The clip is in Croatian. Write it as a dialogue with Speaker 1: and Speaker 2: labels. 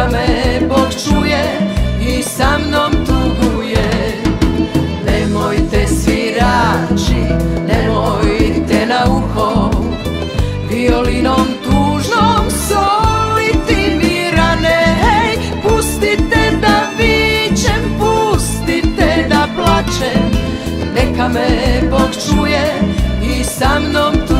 Speaker 1: neka me Bog čuje i sa mnom tuguje. Nemojte svirači, nemojte na uho. Violinom tužnom soliti mi rane Hej, pustite da vićem, pustite da plačem. Neka me Bog čuje i sa mnom tuguje